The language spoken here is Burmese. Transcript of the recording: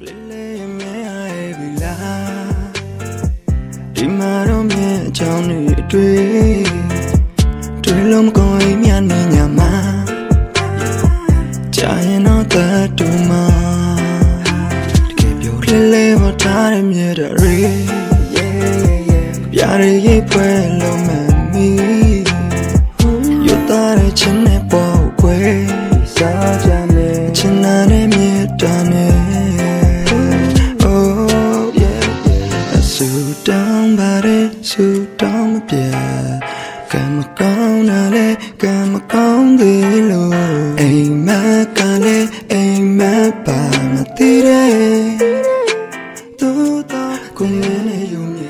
ကလေးလေးမဲအိုင်ပြီလားဒီမှာတော့မြင်အကြောင်းတွေအတွေ့တွေ့လို့မကောင်းရင်မြန်နေညမှာကြာရင်တော့တတ်တူမှာတကယ်ပြောကလေးလေးမထားရမြဲတဲ့ရေပြရရေးပွဲလုံးမမီရတာတဲ့ချင်းနဲ့ ဆူတောင်းပါရဲ့ဆူတောင်းမပြတ်ကံမကောင်းတာလေကံမကောင်းသေးလို့အိမ်မက်ကလည်းအိမ်မက်ပါမသိတဲ့သူတော့ကိုယ်